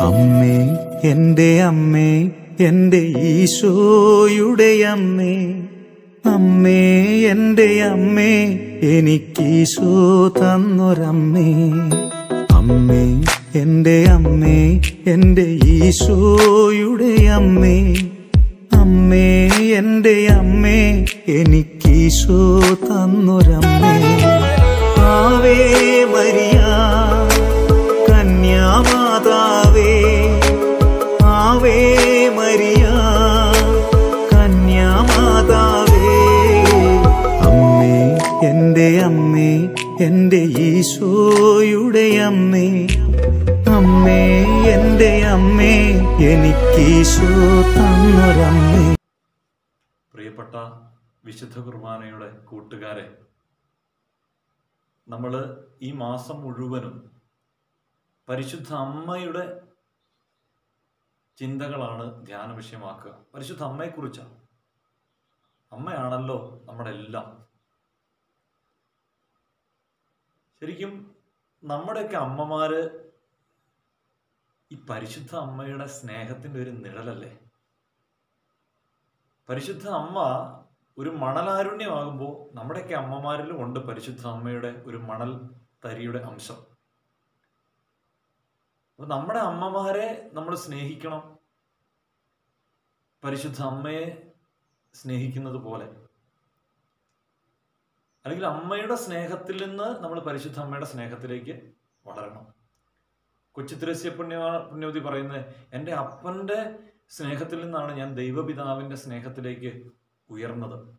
അമ്മേ എന്റെ അമ്മേ എന്റെ ഈശോയുടെ അമ്മേ. അമ്മേ എന്റെ അമ്മേ എനിക്കീശോ തന്നൊരമ്മേ. അമ്മേ എന്റെ അമ്മേ എന്റെ ഈശോയുടെ അമ്മേ. അമ്മേ എന്റെ അമ്മേ എനിക്കീശോ തന്നൊരമ്മേ. ആവേ മരിയ എന്റെ ഈശോയുടെ അമ്മേ അമ്മേ എന്റെ അമ്മേ എനിക്കീശോ തന്നൊരമ്മേ. പ്രിയപ്പെട്ട വിശുദ്ധ കുർബാനയുടെ കൂട്ടുകാരെ നമ്മൾ ഈ മാസം മുഴുവനും പരിശുദ്ധ അമ്മയുടെ ചിന്തകളാണ് ധ്യാന വിഷയമാക്കുക പരിശുദ്ധ അമ്മയെക്കുറിച്ചാണ്. അമ്മയാണല്ലോ നമ്മുടെ എല്ലാം. ശരിക്കും നമ്മുടെയൊക്കെ അമ്മമാര് ഈ പരിശുദ്ധ അമ്മയുടെ സ്നേഹത്തിന്റെ ഒരു നിഴലല്ലേ? പരിശുദ്ധ അമ്മ ഒരു മണലാരുണ്യമാകുമ്പോൾ നമ്മുടെയൊക്കെ അമ്മമാരിലും ഉണ്ട് പരിശുദ്ധ അമ്മയുടെ ഒരു മണൽ തരിയുടെ അംശം. അപ്പൊ നമ്മുടെ അമ്മമാരെ നമ്മൾ സ്നേഹിക്കണം. പരിശുദ്ധ അമ്മയെ സ്നേഹിക്കുന്നത് പോലെ. അല്ലെങ്കിൽ അമ്മയുടെ സ്നേഹത്തിൽ നിന്ന് നമ്മൾ പരിശുദ്ധ അമ്മയുടെ സ്നേഹത്തിലേക്ക് വളരണം. കൊച്ചിത്രസ്യ പുണ്യ പുണ്യവതി പറയുന്നത് എന്റെ അപ്പന്റെ സ്നേഹത്തിൽ നിന്നാണ് ഞാൻ ദൈവപിതാവിന്റെ സ്നേഹത്തിലേക്ക് ഉയർന്നത്.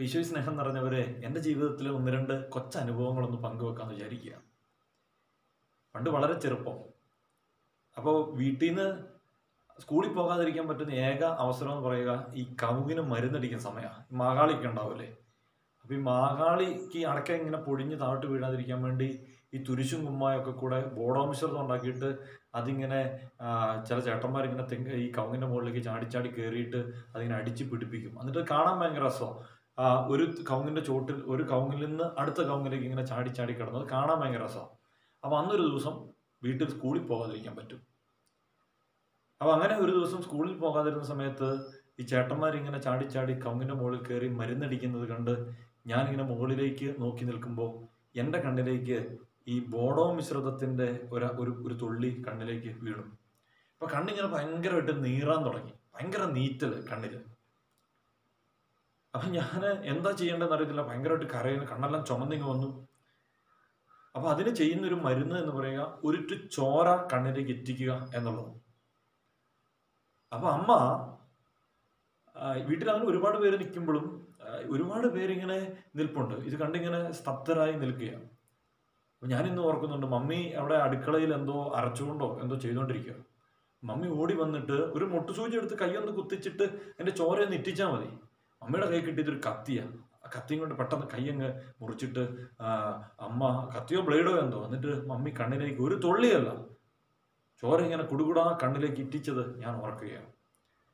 ഈശോ സ്നേഹം നിറഞ്ഞവരെ എന്റെ ജീവിതത്തിൽ ഒന്ന് രണ്ട് കൊച്ചനുഭവങ്ങളൊന്ന് പങ്കുവെക്കാന്ന് വിചാരിക്കുക. പണ്ട് വളരെ ചെറുപ്പം. അപ്പോൾ വീട്ടിൽ നിന്ന് സ്കൂളിൽ പോകാതിരിക്കാൻ പറ്റുന്ന ഏക അവസരം എന്ന് പറയുക ഈ കവുങ്ങിന് മരുന്നടിക്കുന്ന സമയമാണ് മാകാളിക്ക് ഉണ്ടാവില്ലേ അപ്പൊ ഈ മാകാളിക്ക് അടക്ക ഇങ്ങനെ പൊടിഞ്ഞ് താഴ്ട്ട് വീഴാതിരിക്കാൻ വേണ്ടി ഈ തുരിശും കുമ്മായൊക്കെ കൂടെ ബോഡോമിശ്രിതം ഉണ്ടാക്കിയിട്ട് അതിങ്ങനെ ചില ചേട്ടന്മാരിങ്ങനെ തെങ്ങ് ഈ കവുങ്ങിന്റെ മുകളിലേക്ക് ചാടിച്ചാടി ചാടി കയറിയിട്ട് അതിങ്ങനെ അടിച്ച് പിടിപ്പിക്കും. എന്നിട്ട് കാണാൻ ഭയങ്കര രസമാണ് ഒരു കവുങ്ങിന്റെ ചോട്ടിൽ ഒരു കവുങ്ങിൽ നിന്ന് അടുത്ത കവുങ്ങിലേക്ക് ഇങ്ങനെ ചാടി ചാടി കിടന്നത് കാണാൻ ഭയങ്കര രസമാണ് അപ്പൊ അന്നൊരു ദിവസം വീട്ടിൽ സ്കൂളിൽ പോകാതിരിക്കാൻ പറ്റും. അപ്പൊ അങ്ങനെ ഒരു ദിവസം സ്കൂളിൽ പോകാതിരുന്ന സമയത്ത് ഈ ചേട്ടന്മാരിങ്ങനെ ചാടി ചാടി കവിന്റെ മുകളിൽ കയറി മരുന്നടിക്കുന്നത് കണ്ട് ഇങ്ങനെ മുകളിലേക്ക് നോക്കി നിൽക്കുമ്പോൾ എന്റെ കണ്ണിലേക്ക് ഈ ബോഡോ മിശ്രിതത്തിന്റെ ഒരു ഒരു ഒരു തുള്ളി കണ്ണിലേക്ക് വീണു. അപ്പൊ കണ്ണിങ്ങനെ ഭയങ്കരമായിട്ട് നീറാൻ തുടങ്ങി. ഭയങ്കര നീറ്റൽ കണ്ണിൽ. അപ്പൊ ഞാൻ എന്താ ചെയ്യേണ്ടതെന്ന് അറിയത്തില്ല. ഭയങ്കരമായിട്ട് കരയുന്നു. കണ്ണെല്ലാം ചുമന്നിങ്ങ് വന്നു. അപ്പൊ അതിന് ചെയ്യുന്ന ഒരു മരുന്ന് എന്ന് പറയുക ഒരു ചോര കണ്ണിലേക്ക് എത്തിക്കുക എന്നുള്ളത്. അപ്പൊ അമ്മ വീട്ടിൽ അങ്ങനെ ഒരുപാട് പേര് നിൽക്കുമ്പോഴും ഒരുപാട് പേരിങ്ങനെ നിൽപ്പുണ്ട്. ഇത് കണ്ടിങ്ങനെ സ്തബ്ധരായി നിൽക്കുകയാണ്. അപ്പൊ ഞാൻ ഇന്ന് ഓർക്കുന്നുണ്ട് മമ്മി അവിടെ അടുക്കളയിൽ എന്തോ അരച്ചുകൊണ്ടോ എന്തോ ചെയ്തുകൊണ്ടിരിക്കുക. മമ്മി ഓടി വന്നിട്ട് ഒരു മുട്ടുസൂചി എടുത്ത് കൈയൊന്ന് കുത്തിച്ചിട്ട് എന്റെ ചോരയൊന്ന് ഇറ്റിച്ചാൽ മതി. അമ്മയുടെ കൈ കിട്ടിയത് ഒരു കത്തിയാണ് ആ കത്തിയും കൊണ്ട് പെട്ടെന്ന് കൈ അങ്ങ് മുറിച്ചിട്ട് അമ്മ കത്തിയോ ബ്ലേഡോ എന്തോ എന്നിട്ട് മമ്മി കണ്ണിലേക്ക് ഒരു തുള്ളിയല്ല ചോര കുടുകുടാ കണ്ണിലേക്ക് ഇറ്റിച്ചത് ഞാൻ ഓർക്കുകയാണ്.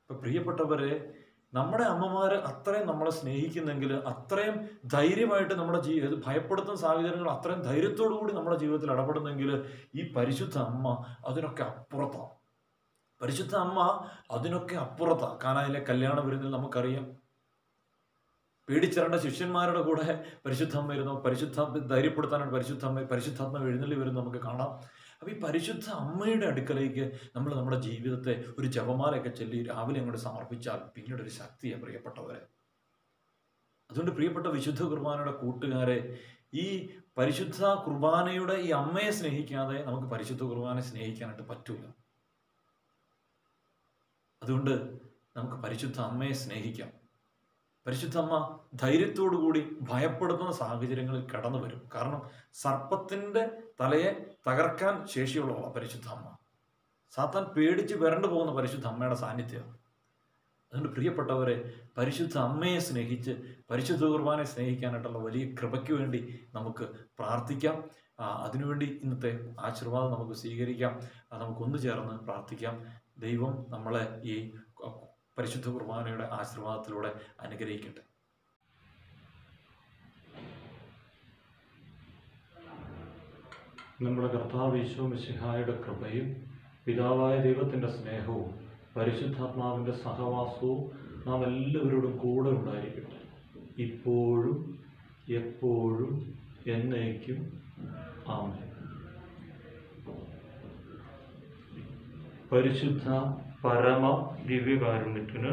ഇപ്പം പ്രിയപ്പെട്ടവരെ നമ്മുടെ അമ്മമാർ അത്രയും നമ്മളെ സ്നേഹിക്കുന്നെങ്കിൽ അത്രയും ധൈര്യമായിട്ട് നമ്മുടെ ജീവിതം ഭയപ്പെടുത്തുന്ന സാഹചര്യങ്ങൾ അത്രയും ധൈര്യത്തോടു കൂടി നമ്മുടെ ജീവിതത്തിൽ ഇടപെടുന്നെങ്കിൽ ഈ പരിശുദ്ധ അമ്മ അതിനൊക്കെ അപ്പുറത്താണ് പരിശുദ്ധ അമ്മ അതിനൊക്കെ അപ്പുറത്താണ് കാനായിലെ കല്യാണ വിരുന്നിൽ നമുക്കറിയാം. പേടിച്ചിരണ്ട ശിഷ്യന്മാരുടെ കൂടെ പരിശുദ്ധ അമ്മ ഇരുന്നു. പരിശുദ്ധ ധൈര്യപ്പെടുത്താനായിട്ട് പരിശുദ്ധമ്മ പരിശുദ്ധാത്മ എഴുന്നള്ളി വരുന്നു നമുക്ക് കാണാം. അപ്പൊ ഈ പരിശുദ്ധ അമ്മയുടെ അടുക്കലേക്ക് നമ്മൾ നമ്മുടെ ജീവിതത്തെ ഒരു ജപമാലയൊക്കെ ചൊല്ലി രാവിലെ അങ്ങോട്ട് സമർപ്പിച്ചാൽ പിന്നീട് ഒരു ശക്തിയാണ് പ്രിയപ്പെട്ടവരെ. അതുകൊണ്ട് പ്രിയപ്പെട്ട വിശുദ്ധ കുർബാനയുടെ കൂട്ടുകാരെ ഈ പരിശുദ്ധ കുർബാനയുടെ ഈ അമ്മയെ സ്നേഹിക്കാതെ നമുക്ക് പരിശുദ്ധ കുർബാനയെ സ്നേഹിക്കാനായിട്ട് പറ്റൂല. അതുകൊണ്ട് നമുക്ക് പരിശുദ്ധ അമ്മയെ സ്നേഹിക്കാം. പരിശുദ്ധ അമ്മ ധൈര്യത്തോടു കൂടി ഭയപ്പെടുത്തുന്ന സാഹചര്യങ്ങളിൽ കടന്നു വരും. കാരണം സർപ്പത്തിന്റെ തലയെ തകർക്കാൻ ശേഷിയുള്ളവളാ പരിശുദ്ധമ്മ. സാത്താൻ പേടിച്ച് വരണ്ടു പോകുന്ന പരിശുദ്ധ അമ്മയുടെ സാന്നിധ്യം. അതുകൊണ്ട് പ്രിയപ്പെട്ടവരെ പരിശുദ്ധ അമ്മയെ സ്നേഹിച്ച് പരിശുദ്ധ കുർബാനെ സ്നേഹിക്കാനായിട്ടുള്ള വലിയ കൃപയ്ക്ക് വേണ്ടി നമുക്ക് പ്രാർത്ഥിക്കാം. അതിനുവേണ്ടി ഇന്നത്തെ ആശീർവാദം നമുക്ക് സ്വീകരിക്കാം. നമുക്ക് നമുക്കൊന്നു ചേർന്ന് പ്രാർത്ഥിക്കാം. ദൈവം നമ്മളെ ഈ പരിശുദ്ധ കുർബാനയുടെ ആശീർവാദത്തിലൂടെ അനുഗ്രഹിക്കട്ടെ. നമ്മുടെ കർത്താവ് ഈശോ മിശിഹായുടെ കൃപയും പിതാവായ ദൈവത്തിന്റെ സ്നേഹവും പരിശുദ്ധാത്മാവിന്റെ സഹവാസവും നാം എല്ലാവരോടും കൂടെ ഉണ്ടായിരിക്കട്ടെ. ഇപ്പോഴും എപ്പോഴും എന്നേക്കും ആമേ പരിശുദ്ധ പരമ ദിവ്യകാരുണ്യത്തിന്